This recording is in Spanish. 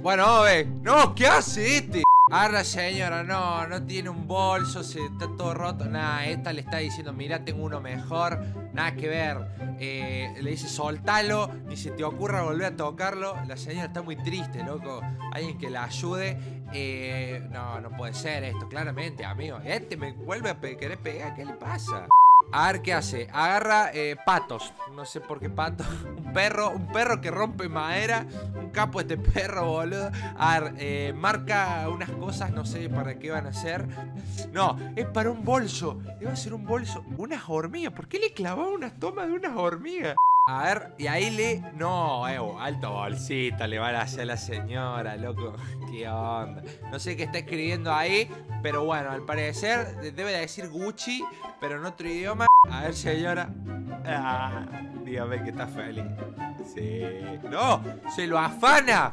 Bueno, ver. No, ¿qué hace este? Ahora señora, no, no tiene un bolso, se está todo roto. Nada, esta le está diciendo, mira, tengo uno mejor. Nada que ver. Eh, le dice, soltalo, ni se te ocurra volver a tocarlo. La señora está muy triste, loco. Alguien que la ayude. Eh, no, no puede ser esto, claramente, amigo. Este me vuelve a querer pegar, ¿qué le pasa? A ver qué hace. Agarra eh, patos. No sé por qué pato. Un perro. Un perro que rompe madera. Un capo este perro, boludo. A ver, eh, marca unas cosas. No sé para qué van a hacer. No, es para un bolso. A hacer un bolso. Unas hormigas. ¿Por qué le clavó unas tomas de unas hormigas? A ver, y ahí le. No, Evo, alto bolsita le van a hacer a la señora, loco. ¿Qué onda? No sé qué está escribiendo ahí, pero bueno, al parecer debe de decir Gucci, pero en otro idioma. A ver, señora. Ah, dígame que está feliz. Sí. ¡No! ¡Se lo afana!